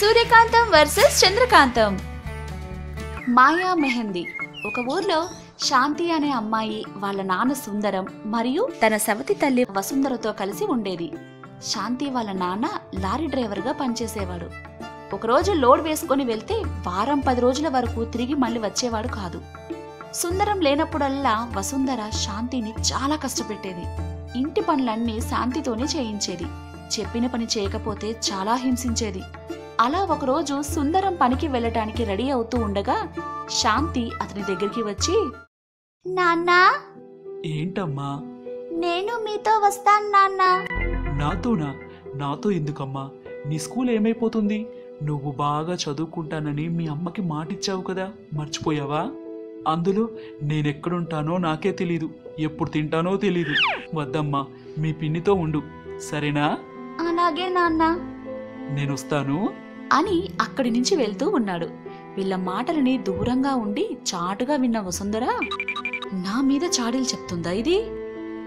సూర్యకాంతం versus Chandrakantham. మాయా మెహందీ. ఒక ఊర్లో శాంతి అనే అమ్మాయి వాళ్ళ నాన్న సుందరం మరియు తన సవతి తల్లి వసుంధరతో కలిసి ఉండేది. శాంతి వాళ్ళ నాన్న లారీ డ్రైవర్గా పనిచేసేవాడు. ఒకరోజు లోడ్ వేసుకొని వెళ్తే వారం పది రోజుల వరకు తిరిగి మళ్ళీ వచ్చేవాడు కాదు. సుందరం లేనప్పుడల్లా వసుంధర శాంతిని చాలా కష్టపెట్టేది. ఇంటి పనులన్నీ శాంతితోనే చేయించేది. చెప్పిన పని చేయకపోతే చాలా హింసించేది. అలా ఒకరోజు సుందరం పనికి వెళ్ళటానికి రెడీ అవుతూ ఉండగా శాంతి అతని దగ్గరికి వచ్చి నాన్నా! ఏంటమ్మా? నేను మీతో వస్తాను నాన్నా. నాతోనా? నాతో ఎందుకమ్మా? నీ స్కూల్ ఏమైపోతుంది? నువ్వు బాగా చదువుకుంటానని మీ అమ్మకి మాటిచ్చావు కదా మర్చిపోయావా? అందులో నేనెక్కడుంటానో నాకే తెలీదు. ఎప్పుడు తింటానో తెలీదు. వద్దమ్మా మీ పిన్నితో ఉండు. సరేనా? అలాగే నాన్నా. నేను వస్తాను అని అక్కడి నుంచి వెళ్తూ ఉన్నాడు. వీళ్ళ మాటలని దూరంగా ఉండి చాటుగా విన్న వసుంధర నా మీద చాడీలు చెప్తుందా ఇది?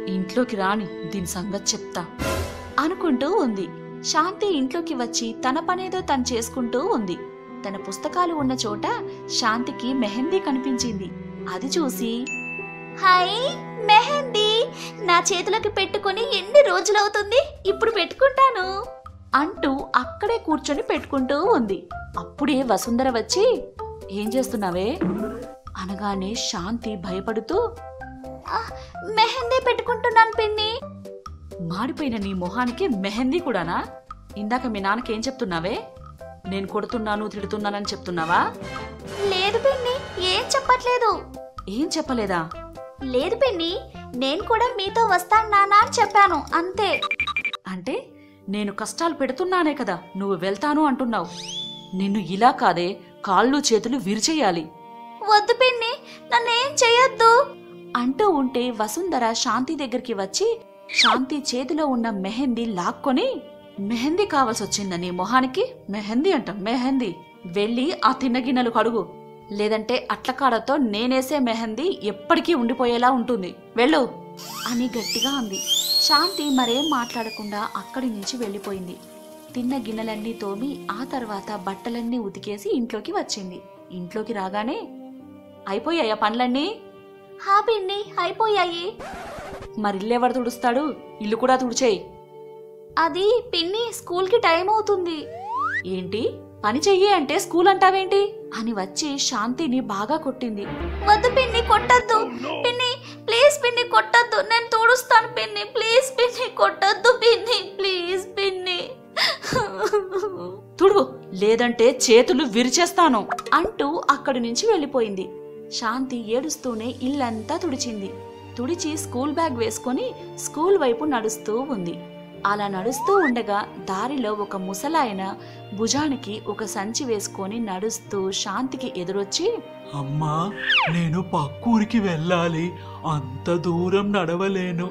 ఇంట్లోకి రాని దీని సంగతి చెప్తా అనుకుంటూ ఉంది. శాంతి ఇంట్లోకి వచ్చి తన పనేదో తను చేసుకుంటూ ఉంది. తన పుస్తకాలు ఉన్న చోట శాంతికి మెహందీ కనిపించింది. అది చూసి హాయ్ మెహందీ! నా చేతులకు పెట్టుకొని ఎన్ని రోజులవుతుంది? ఇప్పుడు పెట్టుకుంటాను. అంటూ అక్కడే కూర్చొని పెట్టుకుంటూ ఉంది. అప్పుడే వసుంధర వచ్చి ఏం చేస్తున్నావే? అనగానే శాంతి భయపడుతూ మెహందీ పెట్టుకుంటున్నాను పిన్ని. మాడిపోయిన నీ మొహానికి మెహందీ కూడానా? ఇందాక మీ నాన్నకి ఏం చెప్తున్నావే? నేను కొడుతున్నాను తిడుతున్నానని చెప్తున్నావా? లేదు పిన్ని ఏం చెప్పట్లేదు. ఏం చెప్పలేదా? లేదు పిన్ని నేను కూడా మీతో వస్తాను నానా అని చెప్పాను అంతే. నేను కష్టాలు పెడుతున్నానే కదా నువ్వు వెళ్తాను అంటున్నావు. నిన్ను ఇలా కాదే కాళ్ళు చేతులు విరిచేయాలి. వద్దు పిన్ని నన్నేం చెయ్యొద్దు అంటూ ఉంటే వసుంధర శాంతి దగ్గరికి వచ్చి శాంతి చేతిలో ఉన్న మెహందీ లాక్కొని మెహందీ కావాల్సి వచ్చిందా నీ మొహానికి? మెహందీ అంట మెహందీ. వెళ్ళి ఆ తిన్న గిన్నెలు కడుగు. లేదంటే అట్లకాడతో నేనేసే మెహందీ ఎప్పటికీ ఉండిపోయేలా ఉంటుంది. వెళ్ళు. అని గట్టిగా అంది. శాంతి మరేం మాట్లాడకుండా అక్కడి నుంచి వెళ్ళిపోయింది. తిన్న గిన్నెలన్నీ తోమి ఆ తర్వాత బట్టలన్నీ ఉతికేసి ఇంట్లోకి వచ్చింది. ఇంట్లోకి రాగానే అయిపోయాయా పనులన్నీ? హా పిన్ని అయిపోయాయి. మరి ఇల్లెవరు తుడుస్తాడు? ఇల్లు కూడా తుడిచేయి. అది పిన్ని స్కూల్కి టైం అవుతుంది. ఏంటి? పని చెయ్యి అంటే స్కూల్ అంటావేంటి? అని వచ్చి శాంతిని బాగా కొట్టింది. వద్దు పిన్ని కొట్టద్దు. పిన్ని ప్లీజ్ పిన్ని కొట్టద్దు. లేదంటే చేతులు విరిచేస్తాను అంటూ అక్కడి నుంచి వెళ్ళిపోయింది. శాంతి ఏడుస్తూనే ఇల్లంతా తుడిచింది. తుడిచి స్కూల్ బ్యాగ్ వేసుకొని స్కూల్ వైపు నడుస్తూ ఉంది. అలా నడుస్తూ ఉండగా దారిలో ఒక ముసలాయన భుజానికి ఒక సంచి వేసుకొని నడుస్తూ శాంతికి ఎదురొచ్చి అమ్మా నేను పక్కూరికి వెళ్ళాలి. అంత దూరం నడవలేను.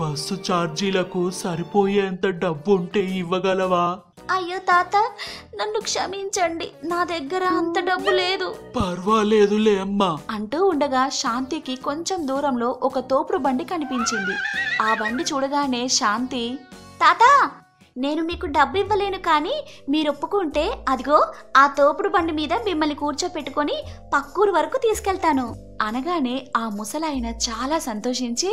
బస్సు ఛార్జీలకు సరిపోయేంత డబ్బు ఉంటే ఇవ్వగలవా? అయ్యో తాత నన్ను క్షమించండి. నా దగ్గర అంత డబ్బు లేదు. పర్వాలేదులే అమ్మా. అంటూ ఉండగా శాంతికి కొంచెం దూరంలో ఒక తోపుడు బండి కనిపించింది. ఆ బండి చూడగానే శాంతి తాత నేను మీకు డబ్బు ఇవ్వలేను కానీ మీరు ఒప్పుకుంటే అదిగో ఆ తోపుడు బండి మీద మిమ్మల్ని కూర్చోపెట్టుకొని పక్కూరు వరకు తీసుకెళ్తాను. అనగానే ఆ ముసలాయన చాలా సంతోషించి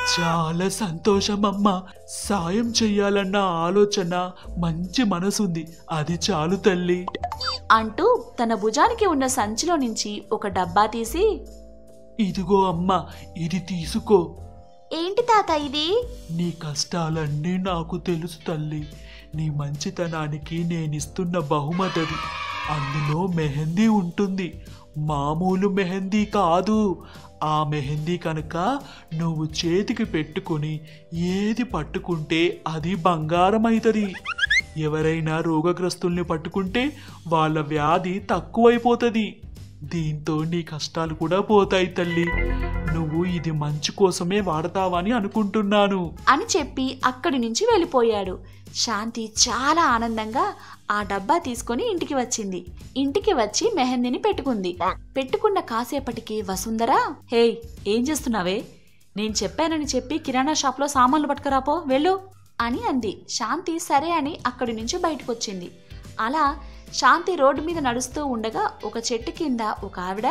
చాలా సంతోషం అమ్మా సాయం చెయ్యాలన్న ఆలోచన మంచి మనసుంది. అది చాలు తల్లి. అంటూ తన భుజానికి ఉన్న సంచిలో నుంచి ఒక డబ్బా తీసి ఇదిగో అమ్మా ఇది తీసుకో. ఏంటి తాత ఇది? నీ కష్టాలన్నీ నాకు తెలుసు తల్లి. నీ మంచితనానికి నేనిస్తున్న బహుమతది అందులో మెహందీ ఉంటుంది. మామూలు మెహందీ కాదు. ఆ మెహందీ కనుక నువ్వు చేతికి పెట్టుకొని ఏది పట్టుకుంటే అది బంగారం అవుతుంది ఎవరైనా రోగగ్రస్తుల్ని పట్టుకుంటే వాళ్ళ వ్యాధి తక్కువైపోతుంది. దీంతో నీ కష్టాలు కూడా పోతాయి తల్లి. నువ్వు ఇది మంచి కోసమే వాడతావని అనుకుంటున్నాను. అని చెప్పి అక్కడి నుంచి వెళ్ళిపోయాడు. శాంతి చాలా ఆనందంగా ఆ డబ్బా తీసుకొని ఇంటికి వచ్చింది. ఇంటికి వచ్చి మెహందీని పెట్టుకుంది. పెట్టుకున్న కాసేపటికి వసుంధర హేయ్ ఏం చేస్తున్నావే? నేను చెప్పానని చెప్పి కిరాణా షాప్లో సామాన్లు పట్టుకురాపో వెళ్ళు అని అంది. శాంతి సరే అని అక్కడి నుంచి బయటకొచ్చింది. అలా శాంతి రోడ్డు మీద నడుస్తూ ఉండగా ఒక చెట్టు కింద ఒక ఆవిడ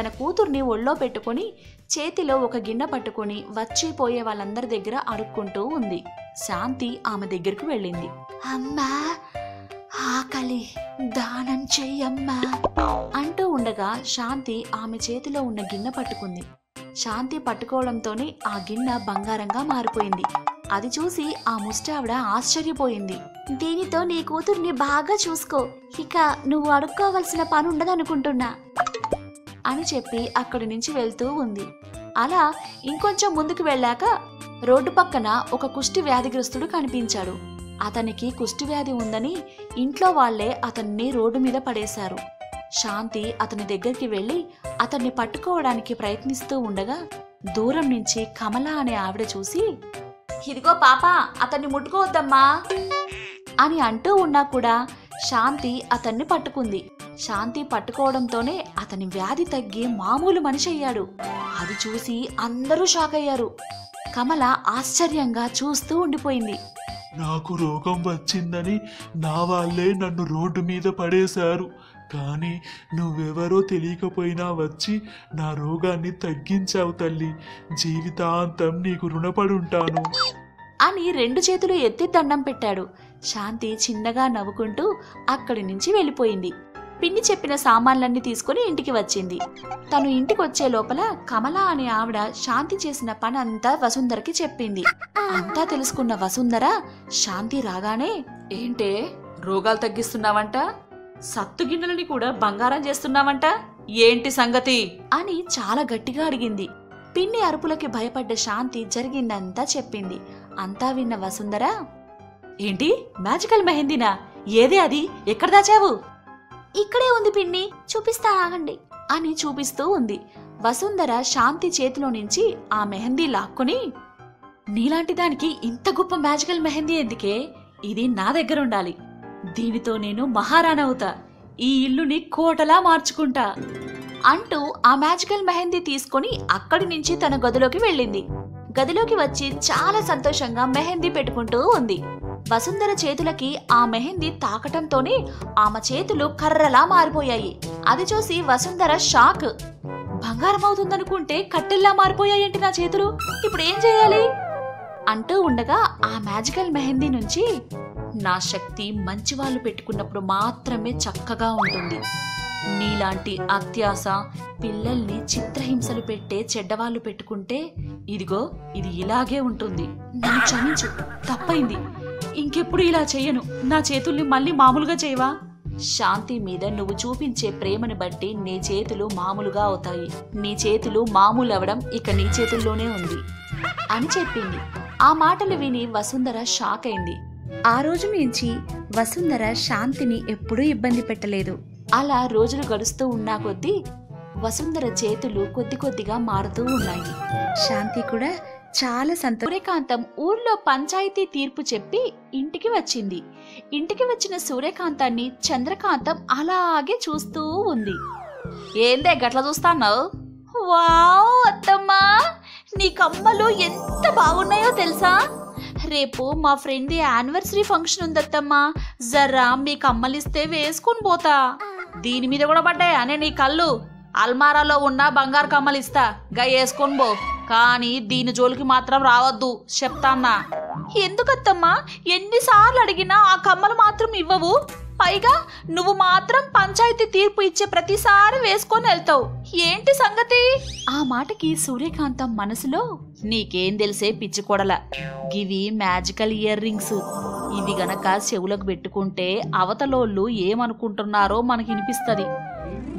తన కూతుర్ని ఒళ్ళో పెట్టుకొని చేతిలో ఒక గిన్నె పట్టుకొని వచ్చిపోయే వాళ్ళందరి దగ్గర అడుక్కుంటూ ఉంది. శాంతి ఆమె దగ్గరకు వెళ్ళింది. అమ్మా ఆకలి. దానం చెయ్యమ్మా. అంటూ ఉండగా శాంతి ఆమె చేతిలో ఉన్న గిన్నె పట్టుకుంది. శాంతి పట్టుకోవడంతోనే ఆ గిన్నె బంగారంగా మారిపోయింది. అది చూసి ఆ ముష్టావిడ ఆశ్చర్యపోయింది. దీనితో నీ కూతుర్ని బాగా చూసుకో. ఇక నువ్వు అడుక్కోవలసిన పని ఉండదనుకుంటున్నా అని చెప్పి అక్కడి నుంచి వెళ్తూ ఉంది. అలా ఇంకొంచెం ముందుకు వెళ్ళాక రోడ్డు పక్కన ఒక కుష్టి వ్యాధిగ్రస్తుడు కనిపించాడు. అతనికి కుష్టి వ్యాధి ఉందని ఇంట్లో వాళ్ళే అతన్ని రోడ్డు మీద పడేశారు. శాంతి అతని దగ్గరికి వెళ్ళి అతన్ని పట్టుకోవడానికి ప్రయత్నిస్తూ ఉండగా దూరం నుంచి కమల అనే ఆవిడ చూసి ఇదిగో పాప అతన్ని ముట్టుకోవద్దమ్మా అని అంటూ ఉన్నా కూడా శాంతి అతన్ని పట్టుకుంది. శాంతి పట్టుకోవడంతోనే అతని వ్యాధి తగ్గి మామూలు మనిషి అయ్యాడు. అది చూసి అందరూ షాక్ అయ్యారు. కమల ఆశ్చర్యంగా చూస్తూ ఉండిపోయింది. నాకు రోగం వచ్చిందని నా వాళ్ళే నన్ను రోడ్డు మీద పడేశారు. కానీ నువ్వెవరో తెలియకపోయినా వచ్చి నా రోగాన్ని తగ్గించావు తల్లి. జీవితాంతం నీకు రుణపడి ఉంటాను అని రెండు చేతులు ఎత్తి దండం పెట్టాడు. శాంతి చిన్నగా నవ్వుకుంటూ అక్కడి నుంచి వెళ్ళిపోయింది. పిన్ని చెప్పిన సామాన్లన్నీ తీసుకుని ఇంటికి వచ్చింది. తను ఇంటికి వచ్చే లోపల కమల అనే ఆవిడ శాంతి చేసిన పని అంతా వసుంధరకి చెప్పింది. అంతా తెలుసుకున్న వసుంధర శాంతి రాగానే ఏంటే రోగాలు తగ్గిస్తున్నావంట? సత్తు గిన్నెలని కూడా బంగారం చేస్తున్నావంట? ఏంటి సంగతి? అని చాలా గట్టిగా అడిగింది. పిన్ని అరుపులకి భయపడ్డ శాంతి జరిగిందంతా చెప్పింది. అంతా విన్న వసుంధర ఏంటి? మ్యాజికల్ మెహందీనా? ఏది అది? ఎక్కడ దాచావు? ఇక్కడే ఉంది పిన్ని చూపిస్తానాగండి అని చూపిస్తూ ఉంది. వసుంధర శాంతి చేతిలో నుంచి ఆ మెహందీ లాక్కుని నీలాంటి దానికి ఇంత గొప్ప మ్యాజికల్ మెహందీ ఎందుకే? ఇది నా దగ్గర ఉండాలి. దీనితో నేను మహారాణవుతా ఈ ఇల్లుని కోటలా మార్చుకుంటా. అంటూ ఆ మ్యాజికల్ మెహందీ తీసుకొని అక్కడి నుంచి తన గదిలోకి వెళ్ళింది. గదిలోకి వచ్చి చాలా సంతోషంగా మెహందీ పెట్టుకుంటూ ఉంది. వసుంధర చేతులకి ఆ మెహందీ తాకటంతోనే ఆమె చేతులు కర్రలా మారిపోయాయి. అది చూసి వసుంధర షాక్. బంగారం అవుతుందనుకుంటే కట్టెల్లా మారిపోయాయేంటి నా చేతులు? ఇప్పుడు ఏం చేయాలి? అంటూ ఉండగా ఆ మ్యాజికల్ మెహందీ నుంచి నా శక్తి మంచి వాళ్ళు పెట్టుకున్నప్పుడు మాత్రమే చక్కగా ఉంటుంది. నీలాంటి అత్యాస పిల్లల్ని చిత్రహింసలు పెట్టే చెడ్డవాళ్ళు పెట్టుకుంటే ఇదిగో ఇది ఇలాగే ఉంటుంది. నన్ను క్షమించు తప్పైంది. ఇంకెప్పుడు ఇలా చెయ్యను నా చేతుల్ని మళ్ళీ మామూలుగా చేయవా? శాంతి మీద నువ్వు చూపించే ప్రేమని బట్టి నీ చేతులు మామూలుగా అవుతాయి. నీ చేతులు మామూలు అవడం ఇక నీ చేతుల్లోనే ఉంది. అని చెప్పింది. ఆ మాటలు విని వసుంధర షాక్ అయింది. ఆ రోజు నుంచి వసుంధర శాంతిని ఎప్పుడూ ఇబ్బంది పెట్టలేదు. అలా రోజులు గడుస్తూ ఉన్నా కొద్దీ వసుంధర చేతులు కొద్ది కొద్దిగా మారుతూ ఉన్నాయి. శాంతి కూడా చాలా సంతో సూర్యకాంతం ఊర్లో పంచాయతీ తీర్పు చెప్పి ఇంటికి వచ్చింది. ఇంటికి వచ్చిన సూర్యకాంతాన్ని చంద్రకాంతం అలాగే చూస్తూ ఉంది. ఏందే గట్ల చూస్తాన్నావు? వావ్ అత్తమ్మా! నీ కమ్మలు ఎంత బాగున్నాయో తెలుసా? రేపు మా ఫ్రెండ్ యానివర్సరీ ఫంక్షన్ ఉందత్తమ్మా జర్రా మీ కమ్మలిస్తే వేసుకుని పోతా. దీని మీద కూడా పడ్డాయా అనే నీ కళ్ళు? అల్మారాలో ఉన్న బంగారు కమ్మలిస్తా. గా వేసుకొని పో. కానీ దీని జోలికి మాత్రం రావద్దు చెప్తాన్నా. ఎందుకత్తమ్మా? ఎన్నిసార్లు అడిగినా ఆ కమ్మలు మాత్రం ఇవ్వవు. పైగా నువ్వు మాత్రం పంచాయతీ తీర్పు ఇచ్చే ప్రతిసారి వేసుకొని వెళ్తావు. ఏంటి సంగతి? ఆ మాటకి సూర్యకాంతం మనసులో నీకేం తెలిసే పిచ్చికొడల గివి మ్యాజికల్ ఇయర్ రింగ్స్. ఇవి గనక చెవులకు పెట్టుకుంటే అవతలోళ్ళు ఏమనుకుంటున్నారో మనకి వినిపిస్తుంది.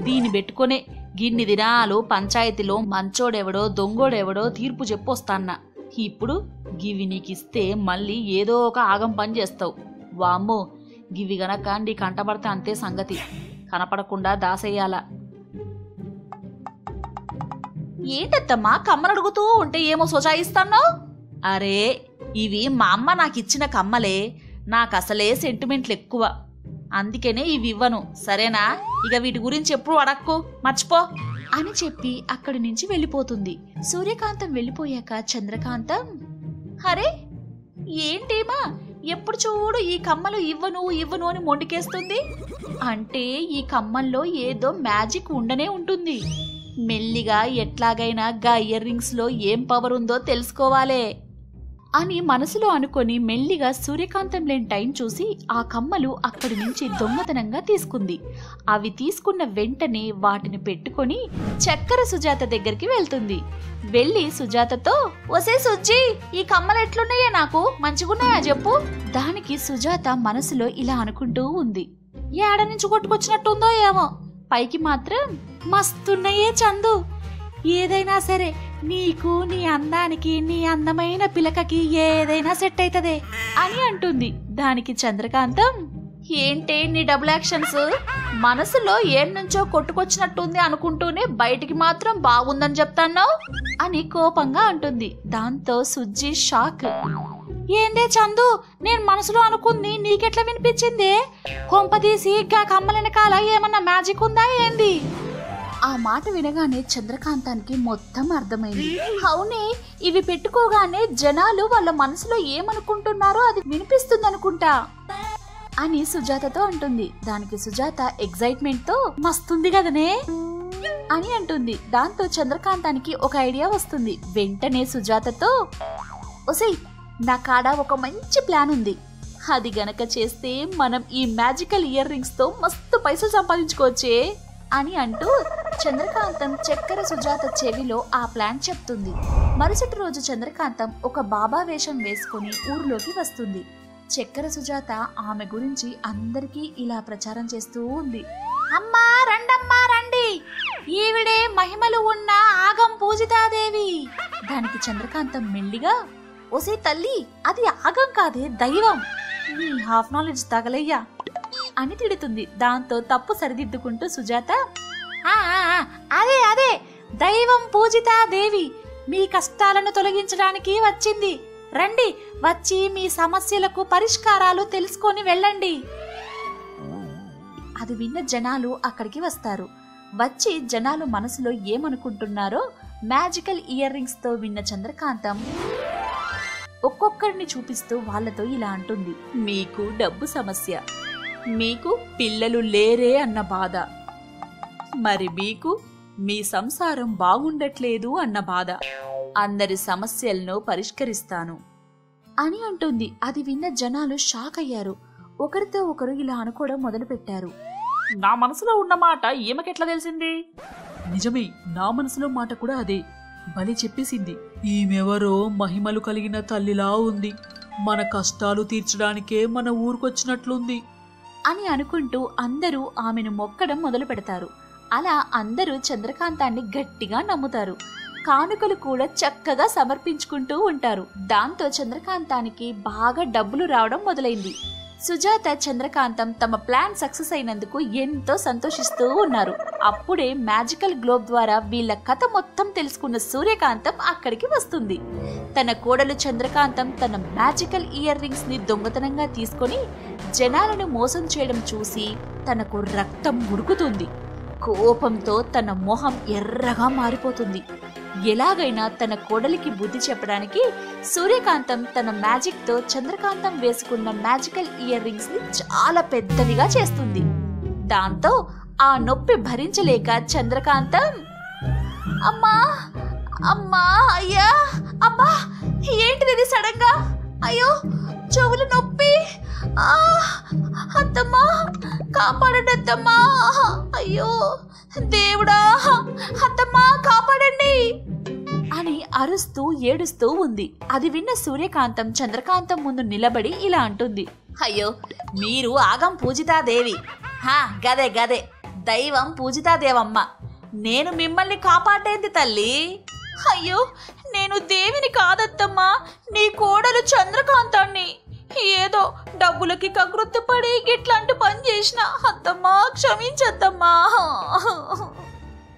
దీన్ని పెట్టుకునే గిన్ని దినాలు పంచాయతీలో మంచోడెవడో దొంగోడెవడో తీర్పు చెప్పొస్తాన్నా. ఇప్పుడు గివి నీకిస్తే మళ్ళీ ఏదో ఒక ఆగం పని చేస్తావు. వామ్మో గివి గనక నీ కంటపడితే అంతే సంగతి. కనపడకుండా దాసేయాల. ఏంటత్తమ్మా కమ్మలు అడుగుతూ ఉంటే ఏమో సొచాయిస్తాను అరే ఇవి మా అమ్మ నాకు ఇచ్చిన కమ్మలే. నాకు అసలే సెంటిమెంట్లు ఎక్కువ అందుకనే ఇవి ఇవ్వను. సరేనా? ఇక వీటి గురించి ఎప్పుడు అడక్కు. మర్చిపో. అని చెప్పి అక్కడి నుంచి వెళ్ళిపోతుంది. సూర్యకాంతం వెళ్ళిపోయాక చంద్రకాంతం అరే ఏంటేమా ఎప్పుడు చూడు ఈ కమ్మలు ఇవ్వను ఇవ్వను అని మొండికేస్తుంది? అంటే ఈ కమ్మల్లో ఏదో మ్యాజిక్ ఉండనే ఉంటుంది. మెల్లిగా ఎట్లాగైనా గా ఇయర్ రింగ్స్లో ఏం పవర్ ఉందో తెలుసుకోవాలే. అని మనసులో అనుకొని మెల్లిగా సూర్యకాంతం లేని టైం చూసి ఆ కమ్మలు అక్కడి నుంచి దొంగతనంగా తీసుకుంది. అవి తీసుకున్న వెంటనే వాటిని పెట్టుకొని చక్కెర సుజాత దగ్గరికి వెళ్తుంది. వెళ్ళి సుజాతతో ఒసే సుజ్జి ఈ కమ్మలు ఎట్లున్నాయా నాకు? మంచిగున్నాయా చెప్పు? దానికి సుజాత మనసులో ఇలా అనుకుంటూ ఉంది. ఏడ నుంచి కొట్టుకొచ్చినట్టుందో ఏమో? పైకి మాత్రం మస్తున్నాయే చందు. ఏదైనా సరే నీకు నీ అందానికి నీ అందమైన పిలకకి ఏదైనా సెట్ అవుతుంది అని అంటుంది. దానికి చంద్రకాంతం ఏంటే నీ డబుల్ యాక్షన్స్? మనసులో ఏం నుంచో కొట్టుకొచ్చినట్టుంది అనుకుంటూనే బయటికి మాత్రం బాగుందని చెప్తాన్నావు? అని కోపంగా అంటుంది. దాంతో సుజ్జి షాక్. ఏందే చందు నేను మనసులో అనుకుంది నీకెట్లా వినిపించిందే? కొంపదీసి గా కమ్మలెనకాల ఏమన్నా మ్యాజిక్ ఉందా ఏంది? ఆ మాట వినగానే చంద్రకాంతానికి మొత్తం అర్థమైంది. అవునే ఇవి పెట్టుకోగానే జనాలు వాళ్ళ మనసులో ఏమనుకుంటున్నారో అది వినిపిస్తుంది అనుకుంటా అని సుజాతతో అంటుంది. దానికి సుజాత ఎగ్జైట్మెంట్తో మస్తుంది కదనే అని అంటుంది. దాంతో చంద్రకాంతానికి ఒక ఐడియా వస్తుంది. వెంటనే సుజాతతో ఒసేయ్ నా కాడ ఒక మంచి ప్లాన్ ఉంది. అది గనక చేస్తే మనం ఈ మ్యాజికల్ ఇయర్ రింగ్స్తో మస్తు పైసలు సంపాదించుకోవచ్చే. అని అంటూ చంద్రకాంతం చక్కెర సుజాత చెవిలో ఆ ప్లాన్ చెప్తుంది. మరుసటి రోజు చంద్రకాంతం ఒక బాబా వేషం వేసుకుని ఊరిలోకి వస్తుంది. చక్కెర సుజాత ఆమె గురించి అందరికీ ఇలా ప్రచారం చేస్తూ ఉంది. అమ్మా రండమ్మా రండి! ఈవిడే మహిమలు ఉన్న ఆగం పూజితాదేవి! దానికి చంద్రకాంతం మెల్లిగా ఒసే తల్లి అది ఆగం కాదే దైవం! నీ హాఫ్ నాలెడ్జ్ తగలయ్యా! అని తిడుతుంది. దాంతో తప్పు సరిదిద్దుకుంటూ సుజాత "ఆ, ఆ, ఆ, అదే అదే. దైవం పూజితా దేవి మీ కష్టాలను తొలగించడానికి వచ్చింది. రండి వచ్చి మీ సమస్యలకు పరిష్కారాలు తెలుసుకొని వెళ్ళండి. అది విన్న జనాలు అక్కడికి వస్తారు. వచ్చి జనాలు మనసులో ఏమనుకుంటున్నారో మ్యాజికల్ ఇయర్ రింగ్స్తో విన్న చంద్రకాంతం ఒక్కొక్కరిని చూపిస్తూ వాళ్ళతో ఇలా అంటుంది. మీకు డబ్బు సమస్య. మీకు పిల్లలు లేరే అన్న బాధ. మరి మీకు మీ సంసారం బాగుండట్లేదు అన్న బాధ. అందరి సమస్యలను పరిష్కరిస్తాను. అని అంటుంది. అది విన్న జనాలు షాక్ అయ్యారు. ఒకరితో ఒకరు ఇలా అనుకోవడం మొదలుపెట్టారు. నా మనసులో ఉన్న మాట ఈమెకెట్లా తెలిసింది? నిజమే నా మనసులో మాట కూడా అదే. బలి చెప్పేసింది. ఈమెవరో మహిమలు కలిగిన తల్లిలా ఉంది. మన కష్టాలు తీర్చడానికే మన ఊరికొచ్చినట్లుంది. అని అనుకుంటూ అందరూ ఆమెను మొక్కడం మొదలు పెడతారు. అలా అందరూ చంద్రకాంతాన్ని గట్టిగా నమ్ముతారు. కానుకలు కూడా చక్కగా సమర్పించుకుంటూ ఉంటారు. దాంతో చంద్రకాంతానికి బాగా డబ్బులు రావడం మొదలైంది. సుజాత చంద్రకాంతం తమ ప్లాన్ సక్సెస్ అయినందుకు ఎంతో సంతోషిస్తూ ఉన్నారు. అప్పుడే మ్యాజికల్ గ్లోబ్ ద్వారా వీళ్ళ కథ మొత్తం తెలుసుకున్న సూర్యకాంతం అక్కడికి వస్తుంది. తన కోడలు చంద్రకాంతం తన మ్యాజికల్ ఇయర్ రింగ్స్ని దొంగతనంగా తీసుకొని జనాలను మోసం చేయడం చూసి తనకు రక్తం ఉడుకుతుంది. కోపంతో తన మొహం ఎర్రగా మారిపోతుంది. ఎలాగైనా తన కోడలికి బుద్ధి చెప్పడానికి సూర్యకాంతం తన మ్యాజిక్తో చంద్రకాంతం వేసుకున్న మ్యాజికల్ ఇయర్ రింగ్స్ని చాలా పెద్దవిగా చేస్తుంది. దాంతో ఆ నొప్పి భరించలేక చంద్రకాంతం అమ్మా అమ్మా అయ్యా అమ్మా ఏంటిది ఇది సడన్గా అయ్యో చెవులు నొప్పి. అత్తమ్మా కాపాడండి అయ్యో దేవుడా అత్తమ్మా కాపాడండి. అని అరుస్తూ ఏడుస్తూ ఉంది. అది విన్న సూర్యకాంతం చంద్రకాంతం ముందు నిలబడి ఇలా అంటుంది. అయ్యో మీరు ఆగం పూజితాదేవి. హా గదే గదే. దైవం పూజితాదేవమ్మ. నేను మిమ్మల్ని కాపాడేంది తల్లి? అయ్యో నేను దేవిని కాదత్తమ్మా. నీ కోడలు చంద్రకాంతాన్ని. ఏదో డబ్బులకి కకృత్తి పడి ఇట్లాంటి పని చేసిన అత్తమ్మా క్షమించద్దమ్మా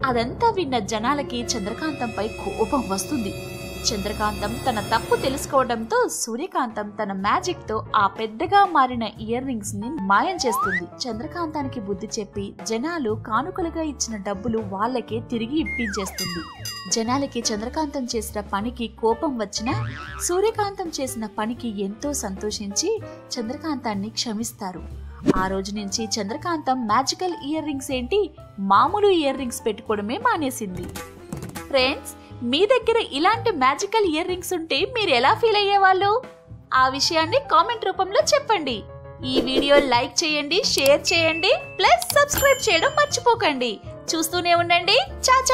అదంతా విన్న జనాలకి చంద్రకాంతంపై కోపం వస్తుంది. చంద్రకాంతం తన తప్పు తెలుసుకోవడంతో సూర్యకాంతం తన మ్యాజిక్తో ఆ పెద్దగా మారిన ఇయర్ రింగ్స్ని మాయం చేస్తుంది. చంద్రకాంతానికి బుద్ధి చెప్పి జనాలు కానుకలుగా ఇచ్చిన డబ్బులు వాళ్ళకే తిరిగి ఇప్పించేస్తుంది. జనాలకి చంద్రకాంతం చేసిన పనికి కోపం వచ్చినా సూర్యకాంతం చేసిన పనికి ఎంతో సంతోషించి చంద్రకాంతాన్ని క్షమిస్తారు. ఆ రోజు నుంచి చంద్రకాంతం మ్యాజికల్ ఇయర్ రింగ్స్ ఏంటి? మామూలు ఇయర్ రింగ్స్ పెట్టుకోవడమే మానేసింది. ఫ్రెండ్స్ మీ దగ్గర ఇలాంటి మ్యాజికల్ ఇయర్ రింగ్స్ ఉంటే మీరు ఎలా ఫీల్ అయ్యేవాళ్ళు? ఆ విషయాన్ని కామెంట్ రూపంలో చెప్పండి. ఈ వీడియో లైక్ చేయండి షేర్ చేయండి ప్లస్ సబ్స్క్రైబ్ చేయడం మర్చిపోకండి. చూస్తూనే ఉండండి. చాచా